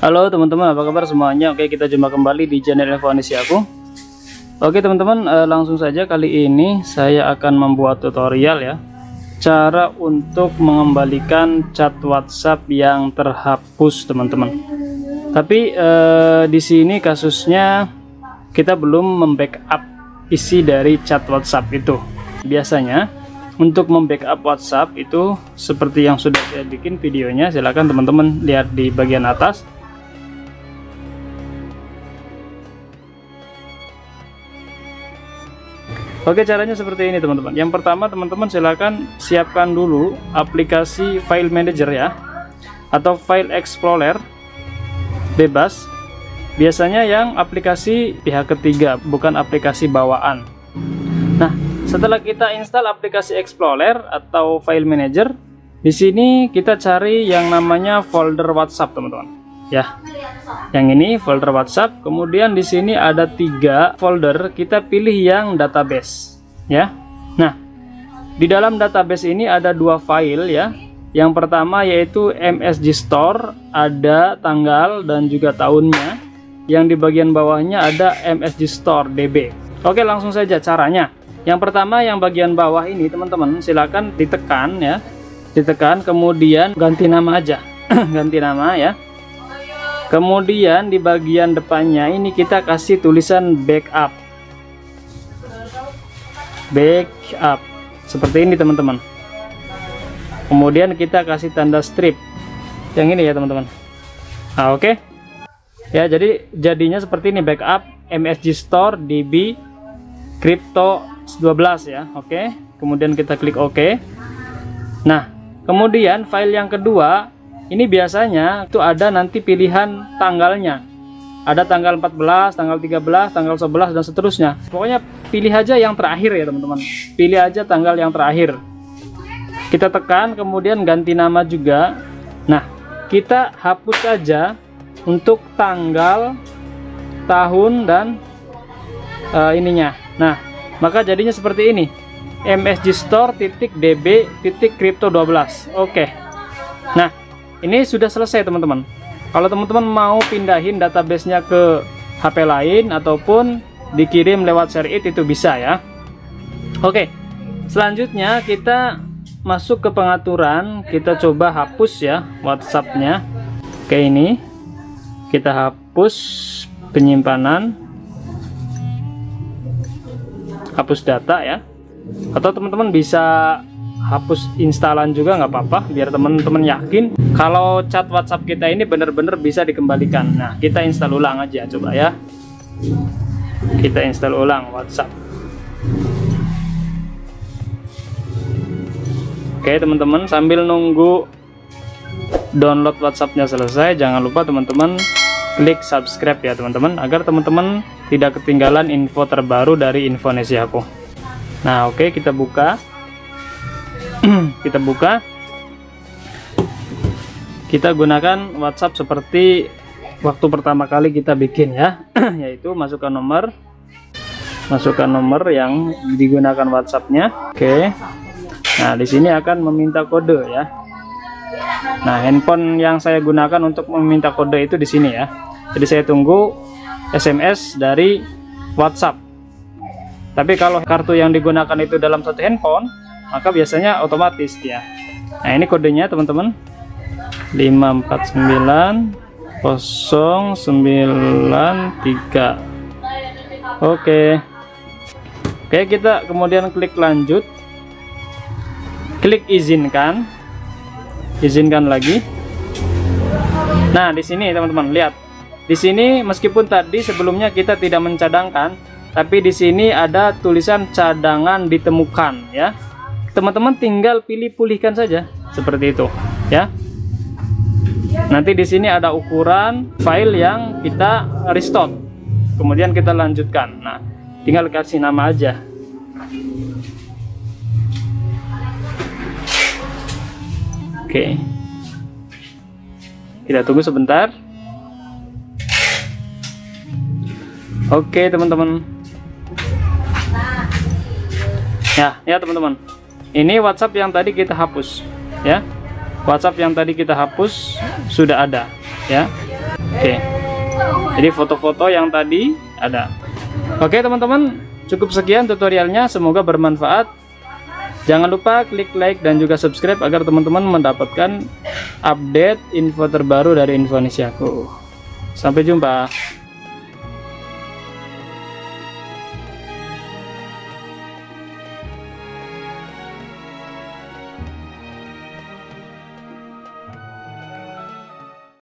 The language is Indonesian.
Halo teman-teman, apa kabar semuanya? Oke, kita jumpa kembali di channel Indonesia aku. Oke teman-teman, eh, langsung saja kali ini saya akan membuat tutorial ya. Cara untuk mengembalikan chat WhatsApp yang terhapus, teman-teman. Tapi eh, di sini kasusnya kita belum membackup isi dari chat WhatsApp itu. Biasanya untuk membackup WhatsApp itu seperti yang sudah saya bikin videonya, silahkan teman-teman lihat di bagian atas Oke caranya seperti ini teman-teman. Yang pertama teman-teman silahkan siapkan dulu aplikasi file manager ya atau file explorer. Bebas. Biasanya yang aplikasi pihak ketiga bukan aplikasi bawaan. Nah setelah kita install aplikasi explorer atau file manager di sini kita cari yang namanya folder WhatsApp teman-teman ya. Yang ini folder WhatsApp kemudian di sini ada tiga folder kita pilih yang database ya. Nah di dalam database ini ada dua file ya. Yang pertama yaitu MSG Store ada tanggal dan juga tahunnya. Yang di bagian bawahnya ada MSG Store DB oke langsung saja caranya. Yang pertama yang bagian bawah ini teman-teman silakan ditekan ya. Ditekan kemudian ganti nama aja. Ganti nama ya kemudian di bagian depannya ini kita kasih tulisan backup. Backup. Seperti ini teman-teman. Kemudian kita kasih tanda strip. Yang ini ya teman-teman. Nah oke. Okay. ya jadi jadinya seperti ini backup MSG Store DB Crypto 12 ya oke. Okay. kemudian kita klik OK nah kemudian file yang kedua ini biasanya itu ada nanti pilihan tanggalnya. Ada tanggal 14, tanggal 13, tanggal 11 dan seterusnya. Pokoknya pilih aja yang terakhir ya teman-teman. Pilih aja tanggal yang terakhir. Kita tekan kemudian ganti nama juga. Nah kita hapus saja untuk tanggal tahun dan uh, ininya. Nah maka jadinya seperti ini. Msg store titik db titik crypto 12 oke. Nah ini sudah selesai teman-teman. Kalau teman-teman mau pindahin databasenya ke HP lain ataupun dikirim lewat share it itu bisa ya. Oke selanjutnya kita masuk ke pengaturan. Kita coba hapus ya WhatsAppnya. Oke ini kita hapus penyimpanan. Hapus data ya. Atau teman-teman bisa hapus instalan juga nggak apa-apa biar teman-teman yakin. Kalau chat WhatsApp kita ini benar-benar bisa dikembalikan. Nah kita install ulang aja coba ya. Kita install ulang WhatsApp. Oke teman-teman sambil nunggu download WhatsAppnya selesai jangan lupa teman-teman klik subscribe ya teman-teman agar teman-teman tidak ketinggalan info terbaru dari Infonesia aku. Nah oke kita buka kita buka. Kita gunakan WhatsApp seperti waktu pertama kali kita bikin ya yaitu masukkan nomor. Masukkan nomor yang digunakan WhatsAppnya. Oke. Nah di sini akan meminta kode ya. Nah handphone yang saya gunakan untuk meminta kode itu di sini ya. Jadi saya tunggu SMS dari WhatsApp. Tapi kalau kartu yang digunakan itu dalam satu handphone maka biasanya otomatis dia. Nah ini kodenya teman-teman. 549 093 oke. Oke kita kemudian klik lanjut. Klik izinkan. Izinkan lagi. Nah di sini teman-teman lihat. Di sini meskipun tadi sebelumnya kita tidak mencadangkan tapi di sini ada tulisan cadangan ditemukan ya teman-teman tinggal pilih pulihkan saja seperti itu ya. Nanti di sini ada ukuran file yang kita restore kemudian kita lanjutkan. Nah tinggal kasih nama aja. Oke. Kita tunggu sebentar. Oke teman-teman. Ya ya teman-teman ini WhatsApp yang tadi kita hapus ya. WhatsApp yang tadi kita hapus sudah ada ya. Oke. Jadi foto-foto yang tadi ada. Oke teman-teman cukup sekian tutorialnya. Semoga bermanfaat. Jangan lupa klik like dan juga subscribe agar teman-teman mendapatkan update info terbaru dari Indonesiaku sampai jumpa